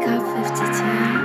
Wake up 52.